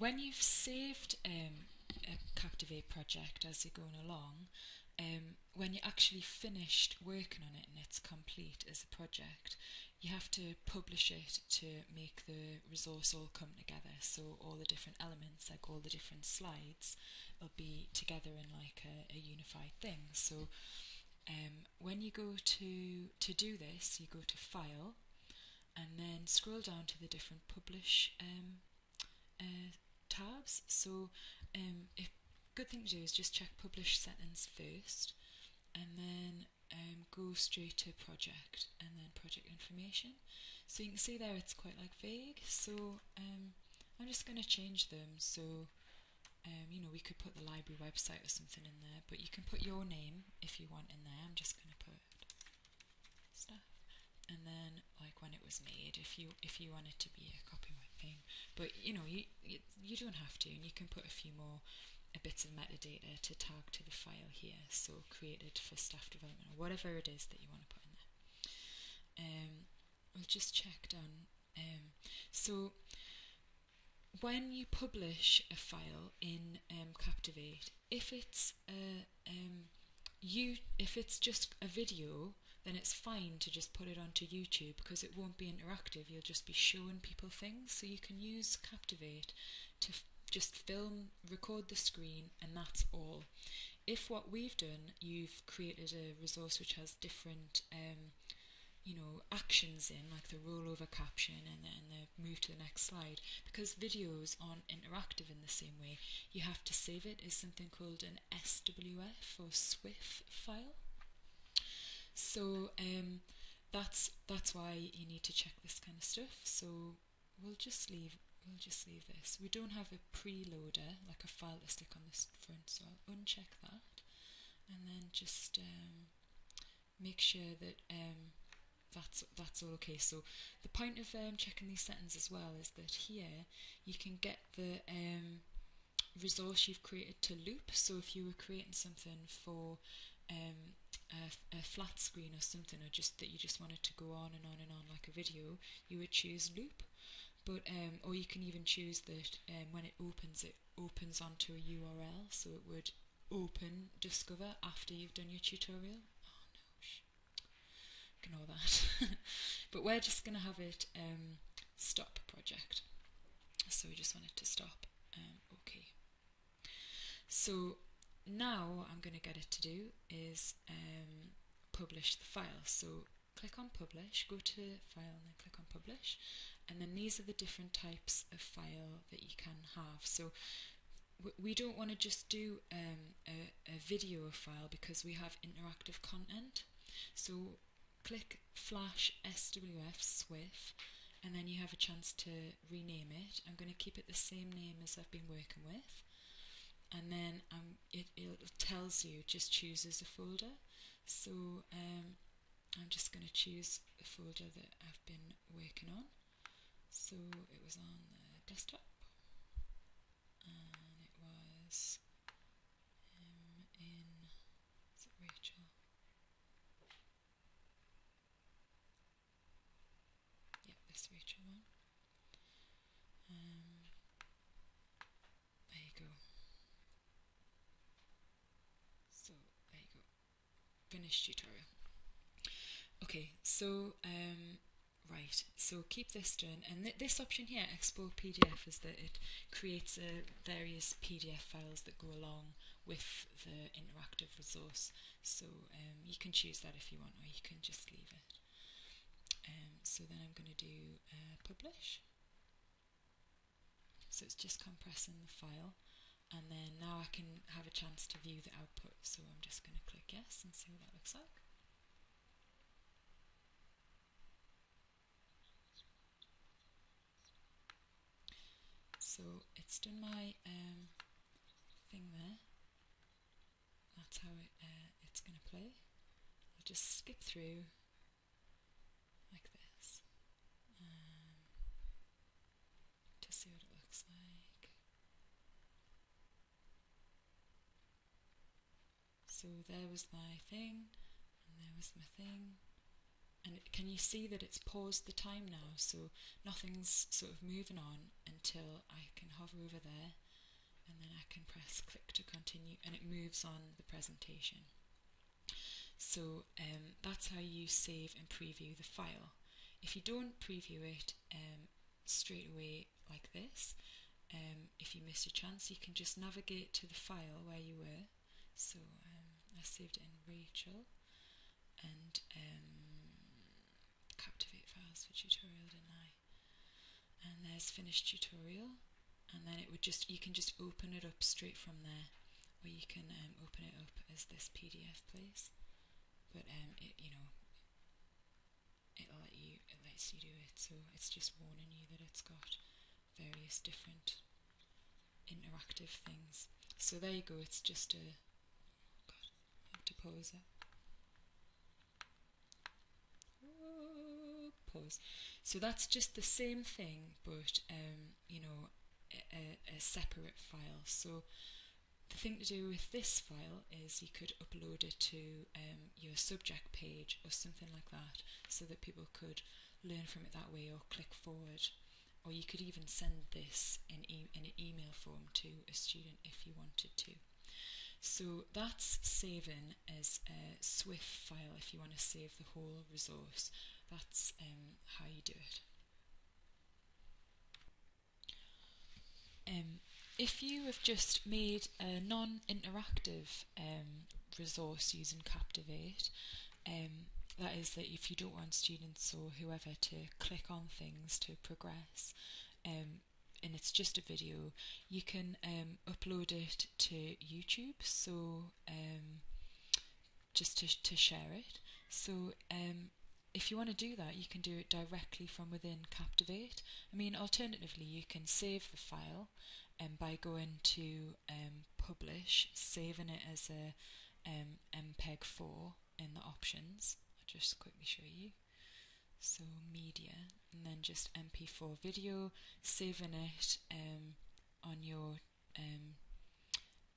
when you've saved um, a Captivate project as you're going along, um, when you're actually finished working on it and it's complete as a project, you have to publish it to make the resource all come together. So all the different elements, like all the different slides, will be together in like a, a unified thing. So um, when you go to to do this, you go to File, and then scroll down to the different Publish um, uh, tabs. So um, a good thing to do is just check Publish settings first, and then um, go straight to project and then project information. So you can see there it's quite like vague. So um, I'm just going to change them. So um, you know we could put the library website or something in there, but you can put your name if you want in there. I'm just going to put stuff, and then like when it was made, if you if you want it to be a copyright but you know you you, you don't have to, and you can put a few more bits of metadata to tag to the file here, so created for staff development or whatever it is that you want to put in there. Um, we'll just check down. Um, so when you publish a file in um, Captivate, if it's a um, you if it's just a video, then it's fine to just put it onto YouTube because it won't be interactive. You'll just be showing people things. So you can use Captivate to just film, record the screen, and that's all. If what we've done, you've created a resource which has different, um, you know, actions in, like the rollover caption and then the move to the next slide, because videos aren't interactive in the same way, you have to save it as something called an SWF or SWIF file. So um, that's that's why you need to check this kind of stuff. So we'll just leave we'll just leave this. We don't have a preloader, like a file to stick on this front, so I'll uncheck that. And then just um, make sure that um, that's that's all okay. So the point of um, checking these settings as well is that here you can get the um, resource you've created to loop. So if you were creating something for um, a, a, flat screen or something, or just that you just wanted to go on and on and on like a video, you would choose loop. But um, or you can even choose that um, when it opens it opens onto a URL so it would open discover after you've done your tutorial. Oh no shh. ignore that. But we're just going to have it um, stop project. So we just want it to stop. Um, okay. So now what I'm going to get it to do is um, publish the file so click on publish go to file and then click on publish and then these are the different types of file that you can have. So we don't want to just do um, a, a video file because we have interactive content. So click Flash SWF and then you have a chance to rename it. I'm going to keep it the same name as I've been working with. And then um, it, it tells you, just chooses a folder. So um, I'm just going to choose a folder that I've been working on. So it was on the desktop and it was um, in, is it Rachel? Yeah, this Rachel one. Um, there you go. So there you go. Finished tutorial. Okay, so um, Right, so keep this done. And th this option here, export PDF, is that it creates uh, various PDF files that go along with the interactive resource. So um, you can choose that if you want, or you can just leave it. Um, so then I'm going to do uh, publish. So it's just compressing the file. And then now I can have a chance to view the output. So I'm just going to click yes and see what that looks like. So it's done my um, thing there. That's how it, uh, it's going to play. I'll just skip through like this um, to see what it looks like. So there was my thing, and there was my thing, and can you see that it's paused the time now? So nothing's sort of moving on until I can hover over there and then I can press click to continue and it moves on the presentation. So um, that's how you save and preview the file. If you don't preview it um, straight away like this, um, if you miss a chance, you can just navigate to the file where you were. So um, I saved it in Rachel and Captivate files for tutorial, didn't I? And there's finished tutorial, and then it would just you can just open it up straight from there, or you can open it up as this PDF, please but um, it you know it'll let you it lets you do it. So it's just warning you that it's got various different interactive things. So there you go. It's just a oh God, I have to pause. Oh, pause. So that's just the same thing, but um, you know, a, a separate file. So the thing to do with this file is you could upload it to um, your subject page or something like that so that people could learn from it that way or click forward. Or you could even send this in, e in an email form to a student if you wanted to. So that's saving as a SWF file if you want to save the whole resource. That's um, how you do it. Um, if you have just made a non-interactive um, resource using Captivate, um, that is that if you don't want students or whoever to click on things to progress, um, and it's just a video, you can um, upload it to YouTube. So um, just to to share it. So um, if you want to do that, you can do it directly from within Captivate. I mean, alternatively, you can save the file um, by going to um, publish, saving it as a um, MPEG-4 in the options. I'll just quickly show you. So media, and then just MP4 video, saving it um, on your um,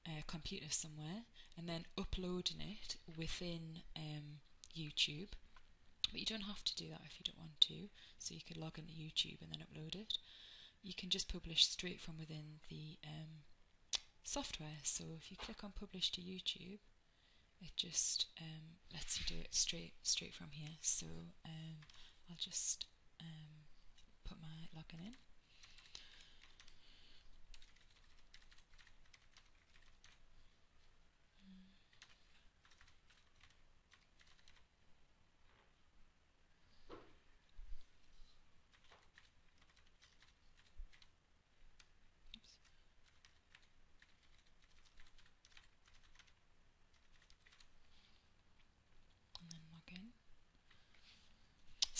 uh, computer somewhere, and then uploading it within um, YouTube. But you don't have to do that if you don't want to. So you could log into YouTube and then upload it you can just publish straight from within the um, software. So if you click on publish to YouTube, it just um, lets you do it straight straight from here. So um, I'll just um, put my login in.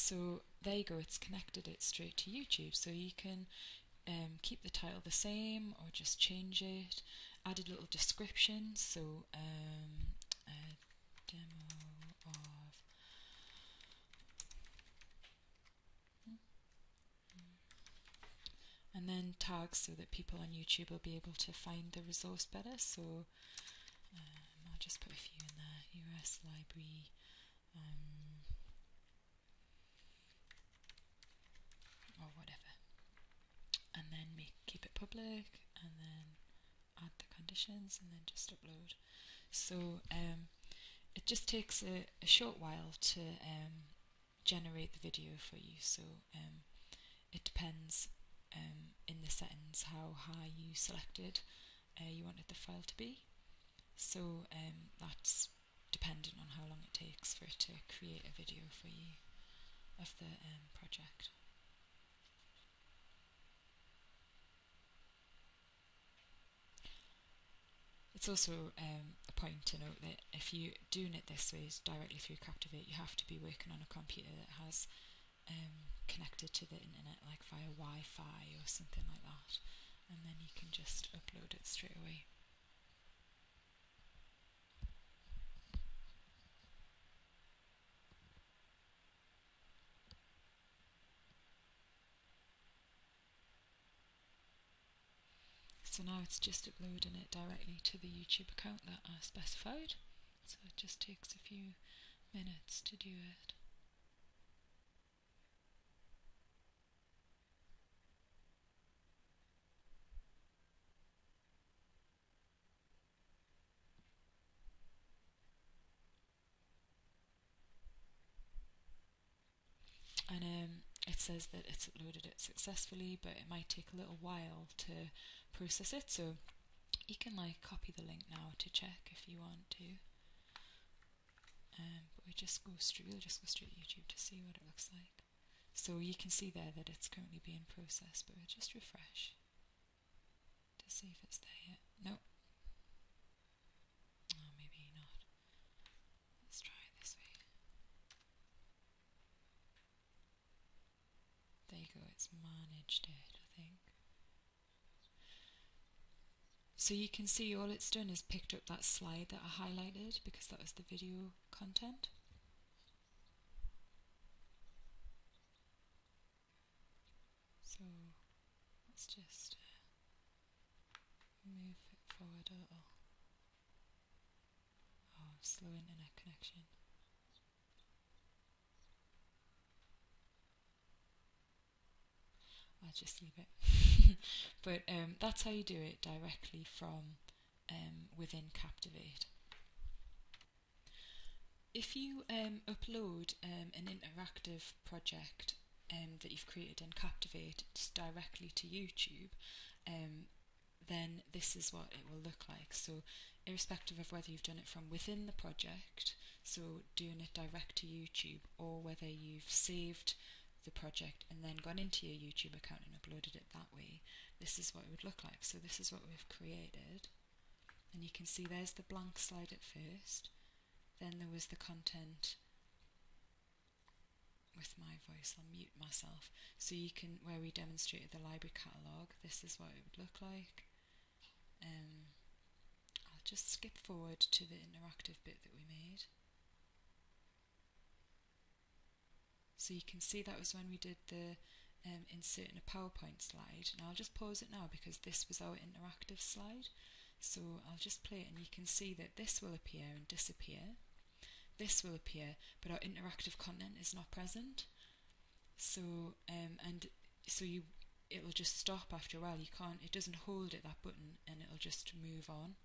So there you go, it's connected it straight to YouTube. So you can um, keep the title the same or just change it, add a little description. So um, a demo of and then tags so that people on YouTube will be able to find the resource better. So um, I'll just put a few in there. US Library. Um, or whatever. And then make keep it public and then add the conditions and then just upload. So um, it just takes a, a, short while to um, generate the video for you. So um, it depends um, in the settings how high you selected uh, you wanted the file to be. So um, that's dependent on how long it takes for it to create a video for you of the um, project. It's also um, a point to note that if you're doing it this way, directly through Captivate, you have to be working on a computer that has um, connected to the internet, like via Wi-Fi or something like that, and then you can just upload it straight away. now it's just uploading it directly to the YouTube account that I specified so it just takes a few minutes to do it. and um, it says that it's uploaded it successfully but it might take a little while to process it. So you can like copy the link now to check if you want to. Um, but we just go straight. We'll just go straight to YouTube to see what it looks like. So you can see there that it's currently being processed, but we'll just refresh to see if it's there yet. Nope. Oh, maybe not. Let's try it this way. There you go, it's managed it, I think. So you can see all it's done is picked up that slide that I highlighted because that was the video content. So let's just uh, move it forward a little. Oh, slow internet connection. I'll just leave it. but um, that's how you do it directly from um, within Captivate. If you um, upload um, an interactive project um, that you've created in Captivate directly to YouTube, then this is what it will look like. So, irrespective of whether you've done it from within the project, so doing it direct to YouTube, or whether you've saved the project and then gone into your YouTube account and uploaded it that way, this is what it would look like. So, this is what we've created, and you can see there's the blank slide at first, then there was the content with my voice. I'll mute myself so you can where we demonstrated the library catalogue. This is what it would look like. Um, I'll just skip forward to the interactive bit that we made. So you can see that was when we did the um, insert in a PowerPoint slide. Now I'll just pause it now because this was our interactive slide. So I'll just play it and you can see that this will appear and disappear this will appear, but our interactive content is not present. So um, and so you it'll just stop after a while. You can't it doesn't hold at that button and it'll just move on.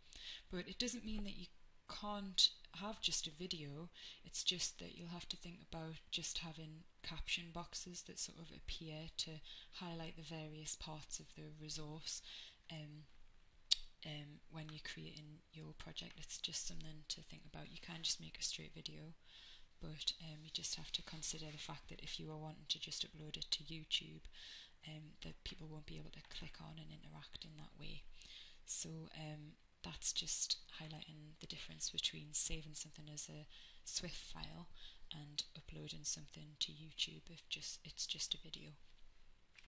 But it doesn't mean that you can't have just a video. It's just that you'll have to think about just having caption boxes that sort of appear to highlight the various parts of the resource. Um, um, when you're creating your project. It's just something to think about. You can just make a straight video, but um, you just have to consider the fact that if you are wanting to just upload it to YouTube, um, that people won't be able to click on and interact in that way. So um, that's just highlighting the difference between saving something as a Swift file and uploading something to YouTube if just it's just a video.